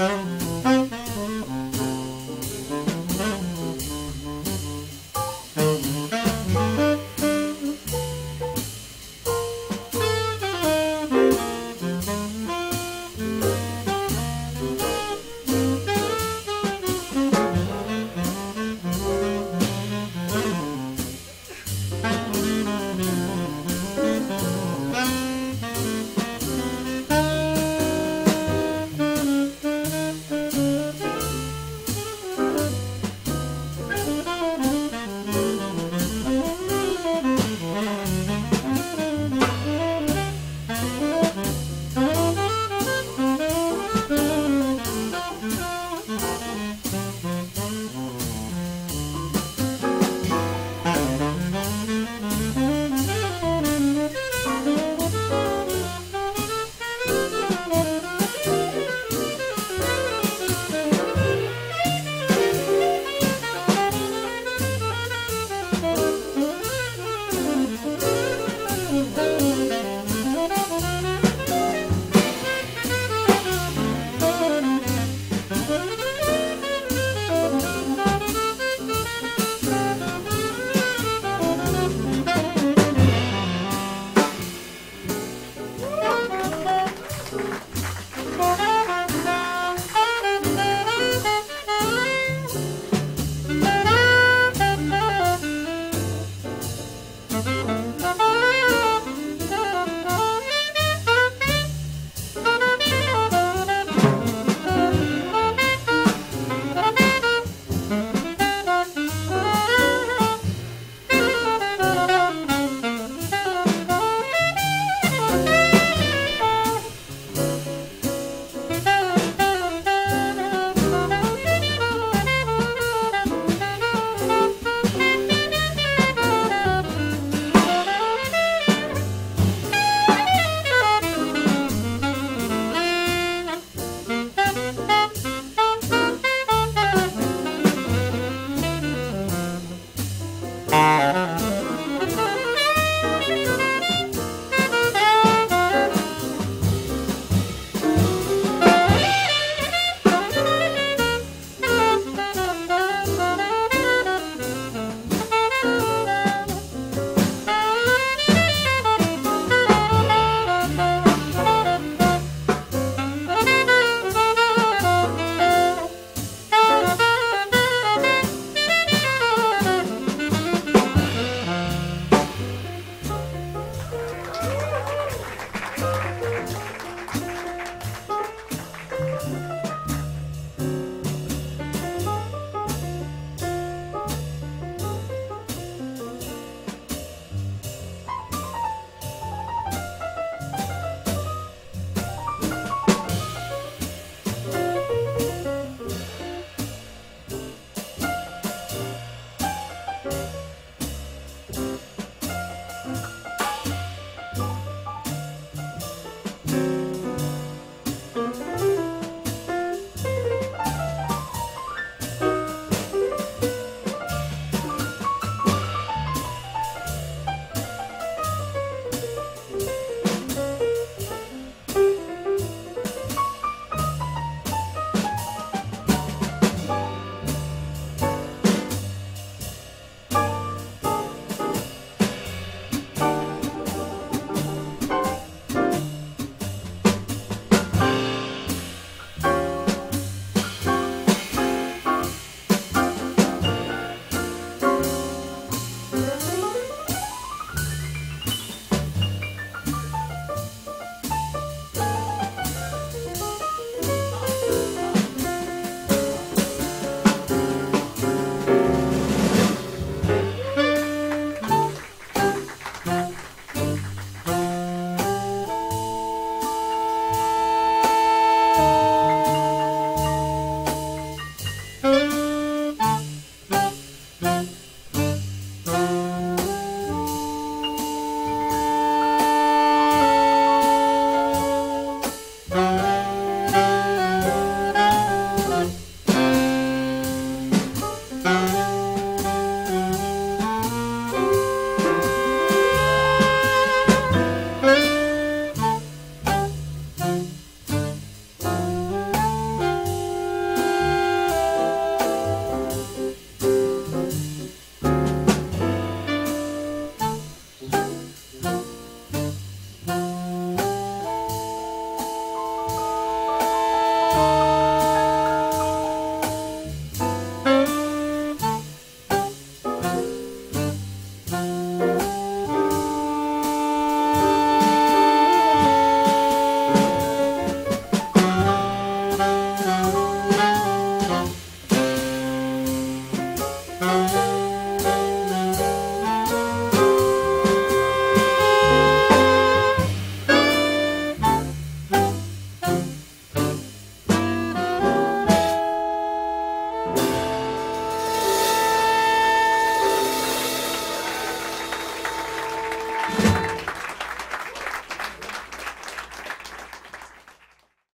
and Bye.